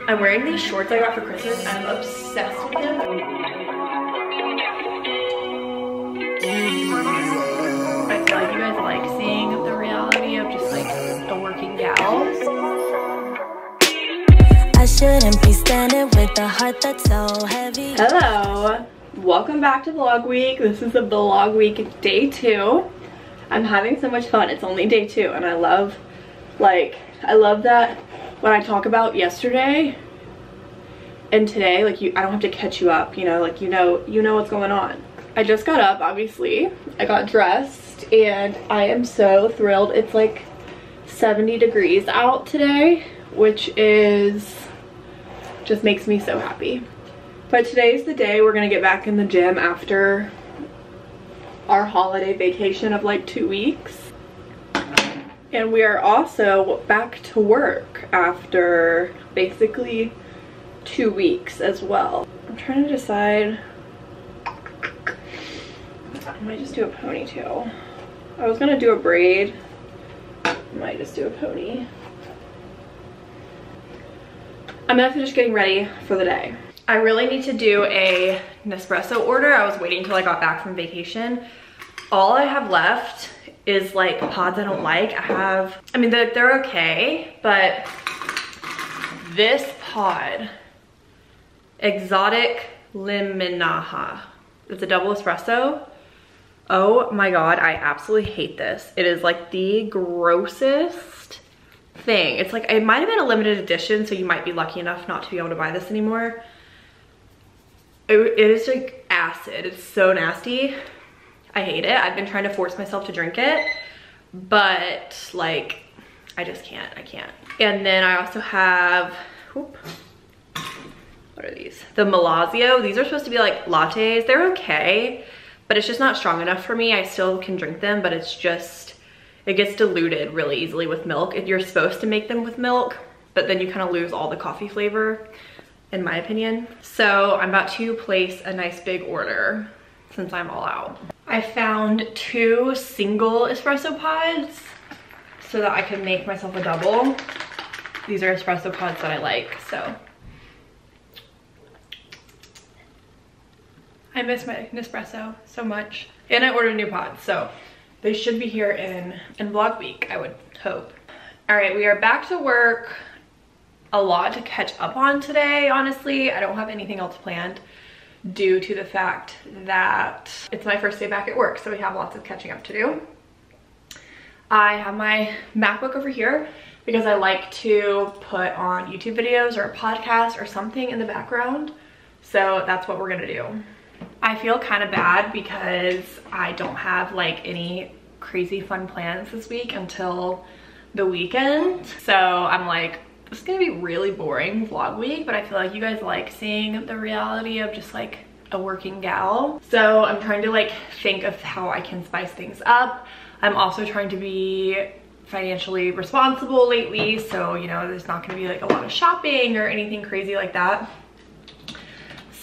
I'm wearing these shorts I got for Christmas. I'm obsessed with them. I feel like you guys like seeing the reality of just like the working gal. I shouldn't be standing with a heart that's so heavy. Hello, welcome back to vlog week. This is the vlog week day two. I'm having so much fun. It's only day two and I love like I love that what I talk about yesterday and today like you I don't have to catch you up, you know, like you know you know what's going on. I just got up obviously. I got dressed and I am so thrilled. It's like 70 degrees out today, which is just makes me so happy. But today's the day we're gonna get back in the gym after our holiday vacation of like two weeks. And we are also back to work after basically two weeks as well. I'm trying to decide. I might just do a ponytail. I was gonna do a braid. I might just do a pony. I'm gonna finish getting ready for the day. I really need to do a Nespresso order. I was waiting until I got back from vacation. All I have left is like pods I don't like. I have, I mean, they're, they're okay, but this pod, Exotic Liminaha, it's a double espresso. Oh my God, I absolutely hate this. It is like the grossest thing. It's like, it might've been a limited edition, so you might be lucky enough not to be able to buy this anymore. it, it is like acid, it's so nasty. I hate it. I've been trying to force myself to drink it, but like, I just can't, I can't. And then I also have, whoop, what are these? The Melozio, these are supposed to be like lattes. They're okay, but it's just not strong enough for me. I still can drink them, but it's just, it gets diluted really easily with milk. If you're supposed to make them with milk, but then you kind of lose all the coffee flavor, in my opinion. So I'm about to place a nice big order since I'm all out. I found two single espresso pods so that I can make myself a double. These are espresso pods that I like, so. I miss my Nespresso so much. And I ordered new pods, so they should be here in, in vlog week, I would hope. All right, we are back to work. A lot to catch up on today, honestly. I don't have anything else planned due to the fact that it's my first day back at work, so we have lots of catching up to do. I have my MacBook over here because I like to put on YouTube videos or a podcast or something in the background. So that's what we're gonna do. I feel kind of bad because I don't have like any crazy fun plans this week until the weekend. So I'm like, this is gonna be really boring vlog week, but I feel like you guys like seeing the reality of just like a working gal. So I'm trying to like think of how I can spice things up. I'm also trying to be financially responsible lately. So, you know, there's not gonna be like a lot of shopping or anything crazy like that.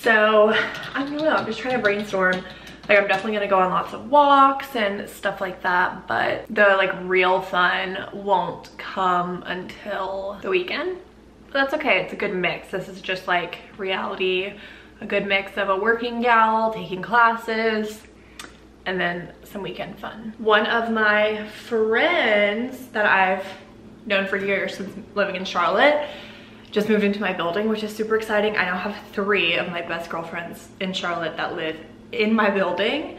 So I don't know, I'm just trying to brainstorm like I'm definitely gonna go on lots of walks and stuff like that, but the like real fun won't come until the weekend. But that's okay, it's a good mix. This is just like reality, a good mix of a working gal, taking classes, and then some weekend fun. One of my friends that I've known for years since living in Charlotte just moved into my building, which is super exciting. I now have three of my best girlfriends in Charlotte that live in my building.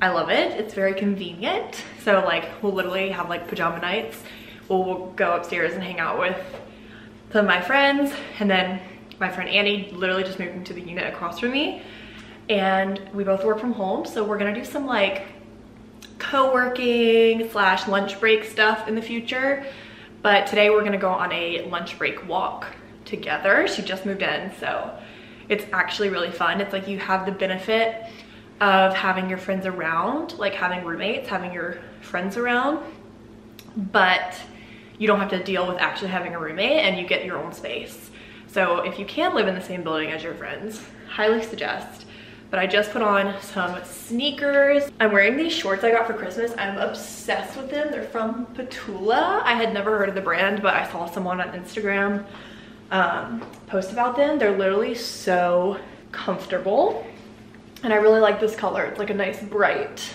I love it. It's very convenient. So like we'll literally have like pajama nights. We'll, we'll go upstairs and hang out with some of my friends. And then my friend Annie literally just moved into the unit across from me. And we both work from home. So we're gonna do some like co-working slash lunch break stuff in the future. But today we're gonna go on a lunch break walk together. She just moved in, so it's actually really fun. It's like you have the benefit of having your friends around, like having roommates, having your friends around, but you don't have to deal with actually having a roommate and you get your own space. So if you can live in the same building as your friends, highly suggest. But I just put on some sneakers. I'm wearing these shorts I got for Christmas. I'm obsessed with them. They're from Ptula. I had never heard of the brand, but I saw someone on Instagram um, post about them. They're literally so comfortable. And I really like this color. It's like a nice bright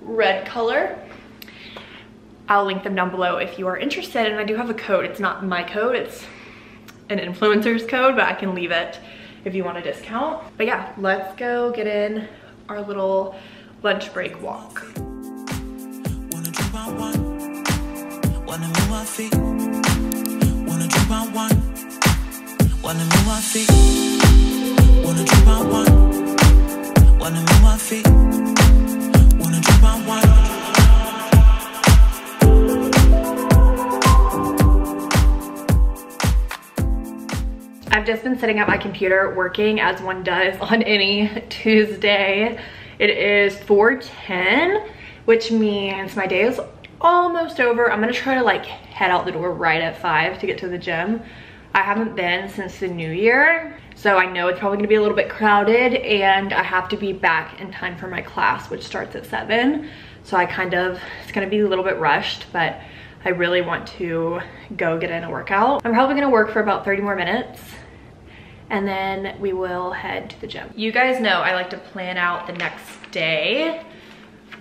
red color. I'll link them down below if you are interested. And I do have a code. It's not my code. It's an influencer's code, but I can leave it if you want a discount. But yeah, let's go get in our little lunch break walk. I've just been sitting at my computer working as one does on any Tuesday. It is 4.10, which means my day is almost over. I'm gonna try to like head out the door right at five to get to the gym. I haven't been since the new year, so I know it's probably gonna be a little bit crowded and I have to be back in time for my class, which starts at seven. So I kind of, it's gonna be a little bit rushed, but I really want to go get in a workout. I'm probably gonna work for about 30 more minutes and then we will head to the gym. You guys know I like to plan out the next day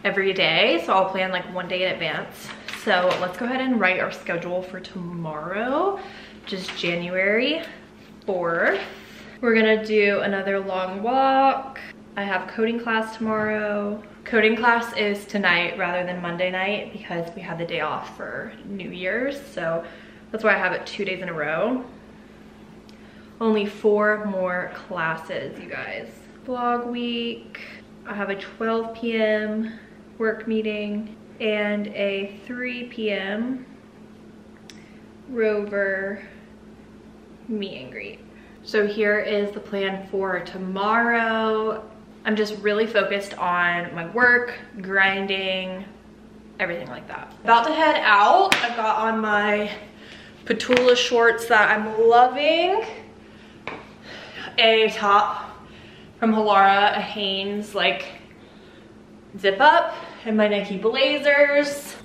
every day, so I'll plan like one day in advance. So let's go ahead and write our schedule for tomorrow, is January 4th. We're gonna do another long walk. I have coding class tomorrow. Coding class is tonight rather than Monday night because we had the day off for New Year's. So that's why I have it two days in a row only four more classes, you guys. Vlog week, I have a 12 p.m. work meeting and a 3 p.m. Rover meet and greet. So here is the plan for tomorrow. I'm just really focused on my work, grinding, everything like that. About to head out. I've got on my Ptula shorts that I'm loving a top from Halara, a Hanes like zip up and my Nike Blazers.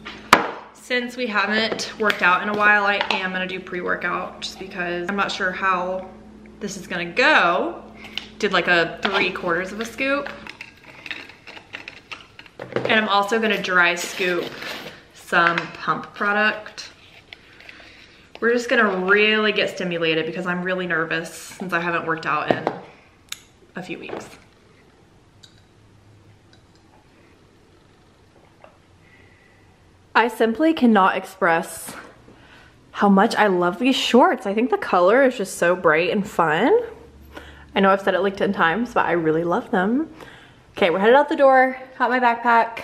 Since we haven't worked out in a while, I am gonna do pre-workout just because I'm not sure how this is gonna go. Did like a three quarters of a scoop. And I'm also gonna dry scoop some pump product. We're just gonna really get stimulated because I'm really nervous since I haven't worked out in a few weeks. I simply cannot express how much I love these shorts. I think the color is just so bright and fun. I know I've said it like 10 times, but I really love them. Okay, we're headed out the door, got my backpack.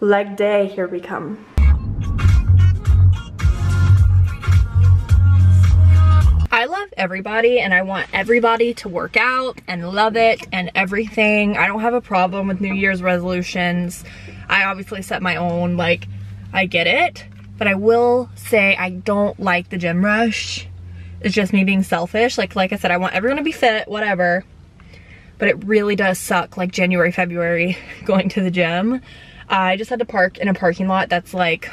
Leg day, here we come. I love everybody and I want everybody to work out and love it and everything. I don't have a problem with New Year's resolutions. I obviously set my own, like, I get it. But I will say I don't like the gym rush. It's just me being selfish. Like, like I said, I want everyone to be fit, whatever. But it really does suck, like January, February, going to the gym. I just had to park in a parking lot that's like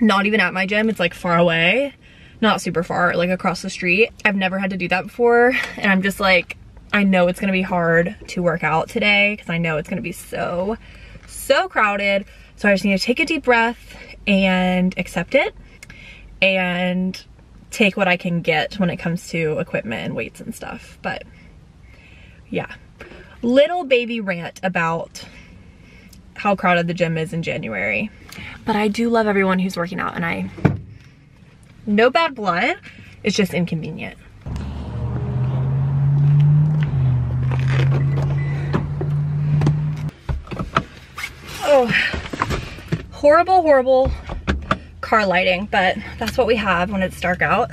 not even at my gym. It's like far away not super far, like across the street. I've never had to do that before and I'm just like, I know it's gonna be hard to work out today because I know it's gonna be so, so crowded. So I just need to take a deep breath and accept it and take what I can get when it comes to equipment and weights and stuff. But yeah, little baby rant about how crowded the gym is in January. But I do love everyone who's working out and I no bad blood, it's just inconvenient. Oh, horrible, horrible car lighting, but that's what we have when it's dark out.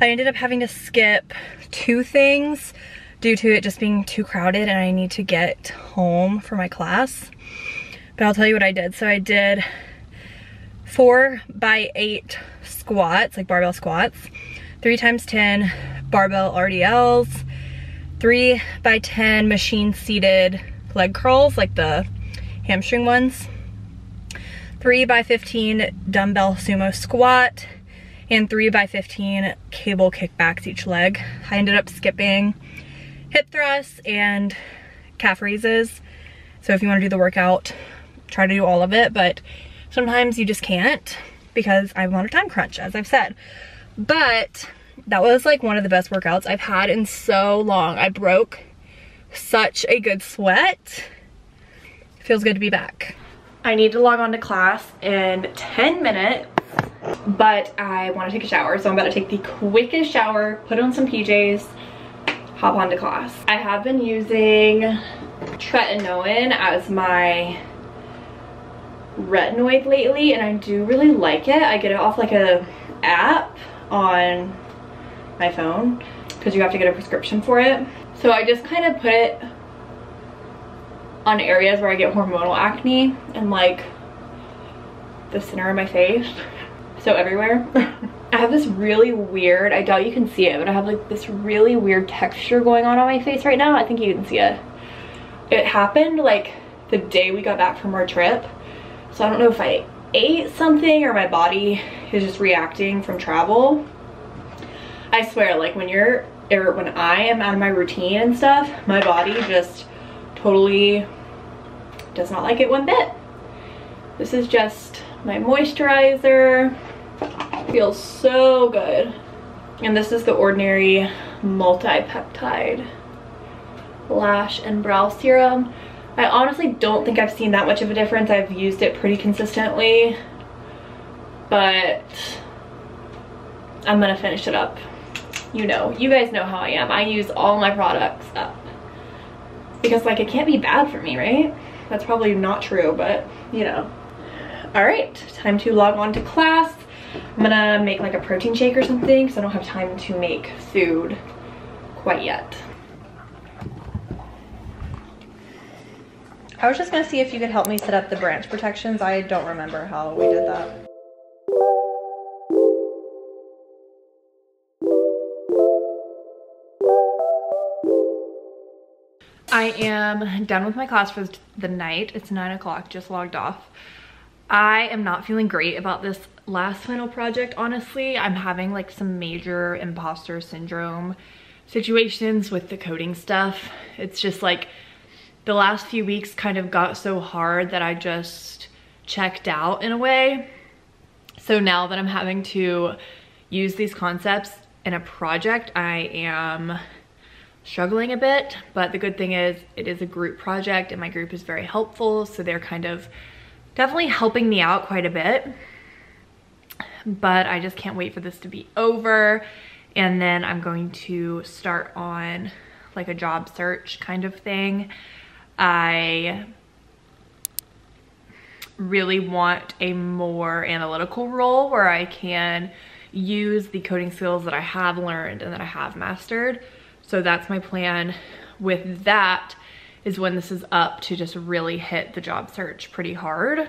I ended up having to skip two things due to it just being too crowded and I need to get home for my class. But I'll tell you what I did. So I did four by eight squats, like barbell squats, three times 10 barbell RDLs, three by 10 machine seated leg curls, like the hamstring ones, three by 15 dumbbell sumo squat, and 3 by 15 cable kickbacks each leg. I ended up skipping hip thrusts and calf raises. So if you wanna do the workout, try to do all of it, but sometimes you just can't because I'm on a time crunch, as I've said. But that was like one of the best workouts I've had in so long. I broke such a good sweat. Feels good to be back. I need to log on to class in 10 minutes, but I want to take a shower. So I'm about to take the quickest shower, put on some PJs, hop on to class. I have been using tretinoin as my retinoid lately and I do really like it. I get it off like a app on my phone because you have to get a prescription for it. So I just kind of put it on areas where I get hormonal acne and like the center of my face. So everywhere. I have this really weird, I doubt you can see it, but I have like this really weird texture going on on my face right now. I think you can see it. It happened like the day we got back from our trip. So I don't know if I ate something or my body is just reacting from travel. I swear, like when you're, or when I am out of my routine and stuff, my body just totally does not like it one bit. This is just my moisturizer. Feels so good. And this is the Ordinary Multi-Peptide Lash and Brow Serum. I honestly don't think I've seen that much of a difference. I've used it pretty consistently, but I'm gonna finish it up. You know, you guys know how I am. I use all my products up because like it can't be bad for me, right? That's probably not true, but you know. All right, time to log on to class. I'm gonna make like a protein shake or something because I don't have time to make food quite yet. I was just gonna see if you could help me set up the branch protections. I don't remember how we did that. I am done with my class for the night. It's nine o'clock, just logged off. I am not feeling great about this last final project, honestly. I'm having like some major imposter syndrome situations with the coding stuff. It's just like the last few weeks kind of got so hard that I just checked out in a way. So now that I'm having to use these concepts in a project, I am struggling a bit, but the good thing is it is a group project and my group is very helpful. So they're kind of definitely helping me out quite a bit, but I just can't wait for this to be over. And then I'm going to start on like a job search kind of thing. I really want a more analytical role where I can use the coding skills that I have learned and that I have mastered. So that's my plan with that is when this is up to just really hit the job search pretty hard.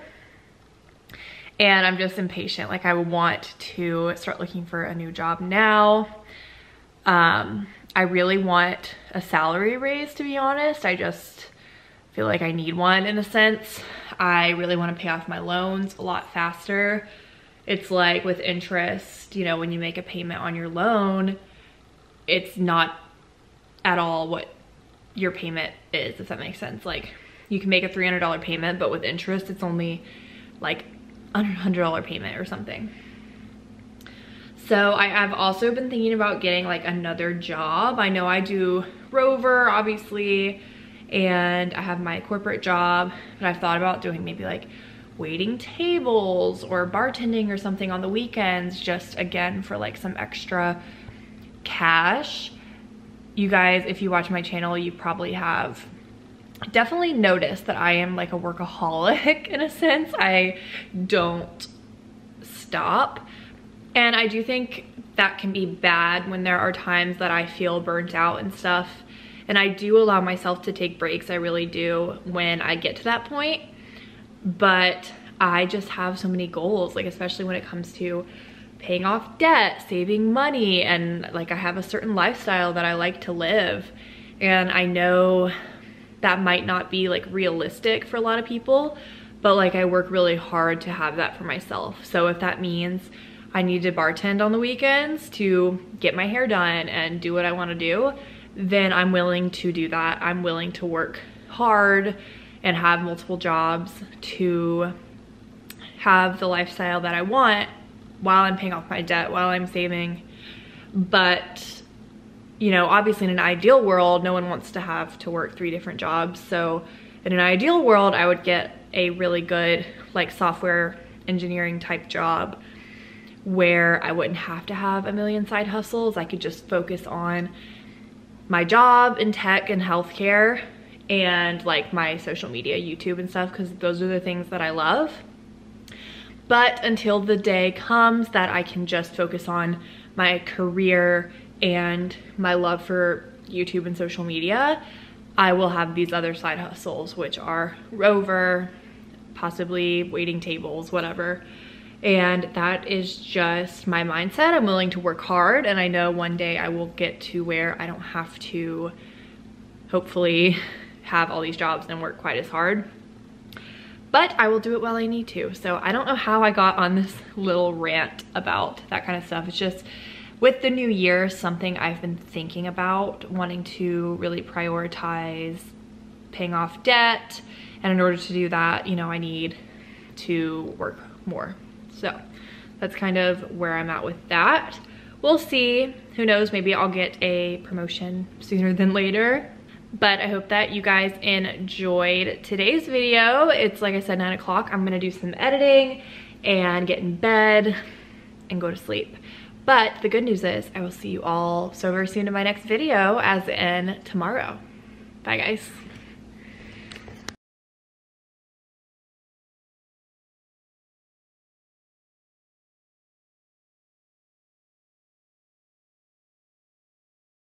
And I'm just impatient. Like I want to start looking for a new job now. Um, I really want a salary raise to be honest. I just feel like I need one in a sense. I really want to pay off my loans a lot faster. It's like with interest, you know, when you make a payment on your loan, it's not at all what your payment is, if that makes sense. Like you can make a $300 payment, but with interest, it's only like a $100 payment or something. So I have also been thinking about getting like another job. I know I do Rover, obviously, and I have my corporate job, but I've thought about doing maybe like waiting tables or bartending or something on the weekends, just again for like some extra cash. You guys, if you watch my channel, you probably have definitely noticed that I am like a workaholic in a sense. I don't stop. And I do think that can be bad when there are times that I feel burnt out and stuff and I do allow myself to take breaks, I really do, when I get to that point. But I just have so many goals, like especially when it comes to paying off debt, saving money, and like I have a certain lifestyle that I like to live. And I know that might not be like realistic for a lot of people, but like I work really hard to have that for myself. So if that means I need to bartend on the weekends to get my hair done and do what I want to do, then I'm willing to do that. I'm willing to work hard and have multiple jobs to have the lifestyle that I want while I'm paying off my debt, while I'm saving. But, you know, obviously in an ideal world, no one wants to have to work three different jobs. So in an ideal world, I would get a really good like software engineering type job where I wouldn't have to have a million side hustles. I could just focus on my job in tech and healthcare and like my social media, YouTube and stuff, because those are the things that I love. But until the day comes that I can just focus on my career and my love for YouTube and social media, I will have these other side hustles, which are Rover, possibly waiting tables, whatever. And that is just my mindset. I'm willing to work hard and I know one day I will get to where I don't have to hopefully have all these jobs and work quite as hard. But I will do it while I need to. So I don't know how I got on this little rant about that kind of stuff. It's just with the new year, something I've been thinking about, wanting to really prioritize paying off debt. And in order to do that, you know, I need to work more. So that's kind of where I'm at with that. We'll see. Who knows, maybe I'll get a promotion sooner than later. But I hope that you guys enjoyed today's video. It's like I said, nine o'clock. I'm gonna do some editing and get in bed and go to sleep. But the good news is I will see you all so very soon in my next video as in tomorrow. Bye guys.